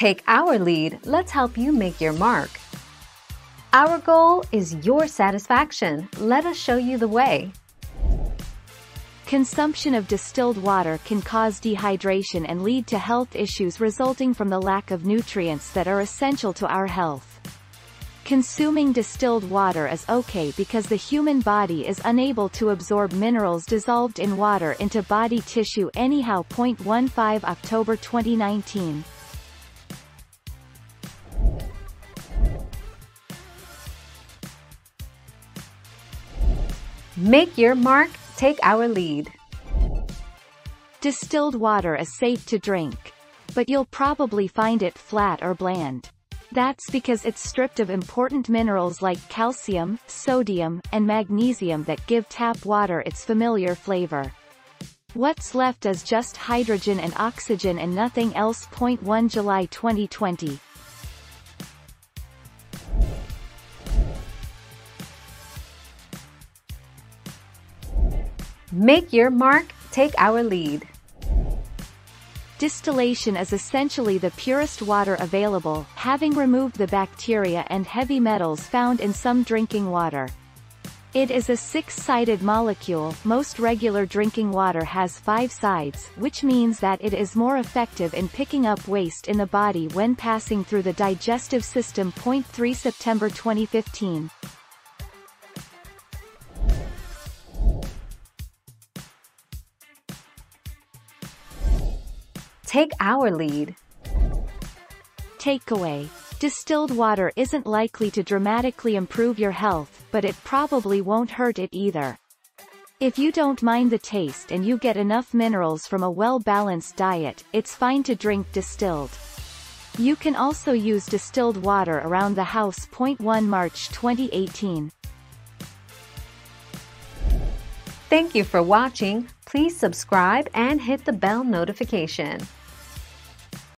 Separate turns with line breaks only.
Take our lead, let's help you make your mark. Our goal is your satisfaction. Let us show you the way.
Consumption of distilled water can cause dehydration and lead to health issues resulting from the lack of nutrients that are essential to our health. Consuming distilled water is okay because the human body is unable to absorb minerals dissolved in water into body tissue anyhow. 15 October 2019
Make your mark, take our lead.
Distilled water is safe to drink. But you'll probably find it flat or bland. That's because it's stripped of important minerals like calcium, sodium, and magnesium that give tap water its familiar flavor. What's left is just hydrogen and oxygen and nothing else. 1 July 2020
Make your mark, take our lead.
Distillation is essentially the purest water available, having removed the bacteria and heavy metals found in some drinking water. It is a six-sided molecule most regular drinking water has five sides, which means that it is more effective in picking up waste in the body when passing through the digestive system. 3 September 2015
Take our lead.
Takeaway. Distilled water isn't likely to dramatically improve your health, but it probably won't hurt it either. If you don't mind the taste and you get enough minerals from a well-balanced diet, it's fine to drink distilled. You can also use distilled water around the house. 1 March 2018
Thank you for watching. Please subscribe and hit the bell notification.